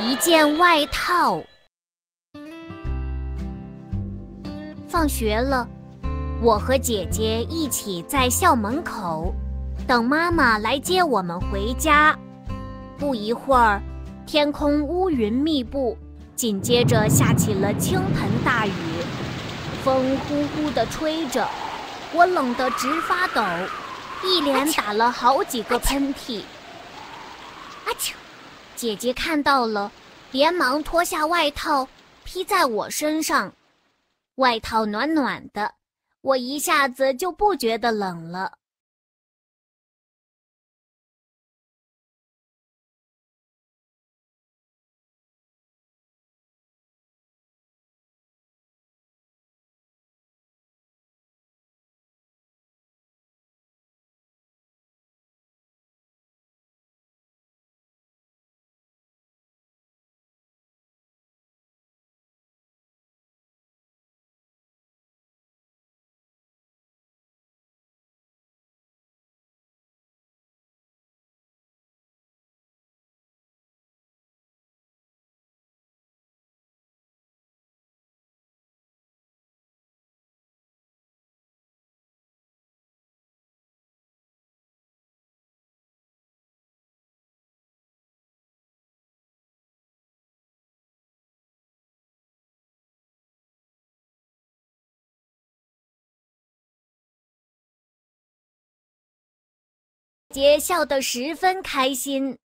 一件外套。放学了，我和姐姐一起在校门口等妈妈来接我们回家。不一会儿，天空乌云密布，紧接着下起了倾盆大雨，风呼呼地吹着，我冷得直发抖，一连打了好几个喷嚏。姐姐看到了，连忙脱下外套披在我身上。外套暖暖的，我一下子就不觉得冷了。姐笑得十分开心。